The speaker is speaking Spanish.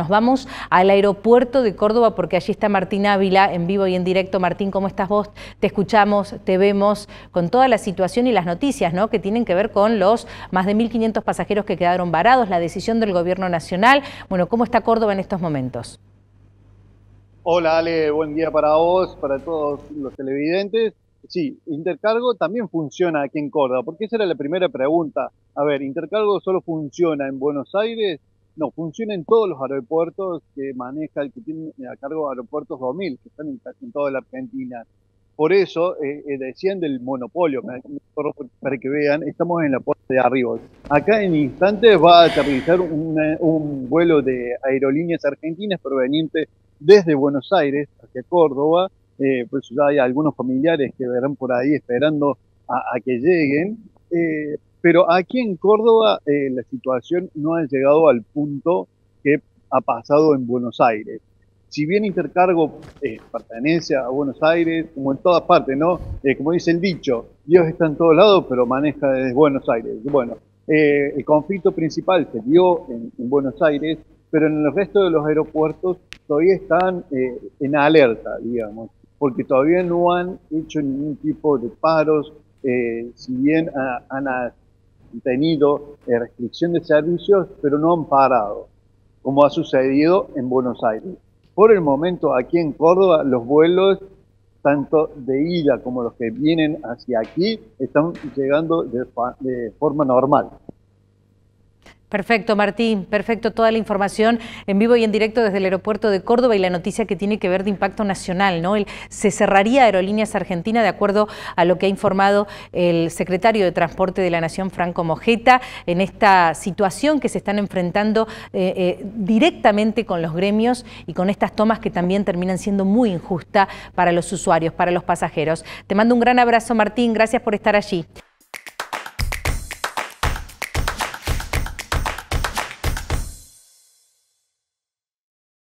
Nos vamos al aeropuerto de Córdoba porque allí está Martín Ávila en vivo y en directo. Martín, ¿cómo estás vos? Te escuchamos, te vemos con toda la situación y las noticias ¿no? que tienen que ver con los más de 1.500 pasajeros que quedaron varados, la decisión del gobierno nacional. Bueno, ¿cómo está Córdoba en estos momentos? Hola Ale, buen día para vos, para todos los televidentes. Sí, Intercargo también funciona aquí en Córdoba, porque esa era la primera pregunta. A ver, ¿Intercargo solo funciona en Buenos Aires? No, funciona en todos los aeropuertos que maneja, el que tiene a cargo Aeropuertos 2000, que están en, toda la Argentina. Por eso eh, eh, decían del monopolio, para que vean, estamos en la puerta de arriba. Acá en instantes va a aterrizar un vuelo de aerolíneas argentinas proveniente desde Buenos Aires hacia Córdoba. Eh, pues ya hay algunos familiares que verán por ahí esperando a, que lleguen. Eh, pero aquí en Córdoba eh, la situación no ha llegado al punto que ha pasado en Buenos Aires. Si bien Intercargo eh, pertenece a Buenos Aires, como en todas partes, ¿no? Eh, como dice el dicho, Dios está en todos lados, pero maneja desde Buenos Aires. Bueno, el conflicto principal se dio en, Buenos Aires, pero en el resto de los aeropuertos todavía están en alerta, digamos, porque todavía no han hecho ningún tipo de paros, si bien han tenido eh, restricción de servicios, pero no han parado, como ha sucedido en Buenos Aires. Por el momento, aquí en Córdoba, los vuelos, tanto de ida como los que vienen hacia aquí, están llegando de, de forma normal. Perfecto, Martín, perfecto. Toda la información en vivo y en directo desde el aeropuerto de Córdoba y la noticia que tiene que ver de impacto nacional, ¿no? se cerraría Aerolíneas Argentina de acuerdo a lo que ha informado el secretario de Transporte de la Nación, Franco Mojeta, en esta situación que se están enfrentando eh, eh, directamente con los gremios y con estas tomas que también terminan siendo muy injustas para los usuarios, para los pasajeros. Te mando un gran abrazo, Martín. Gracias por estar allí.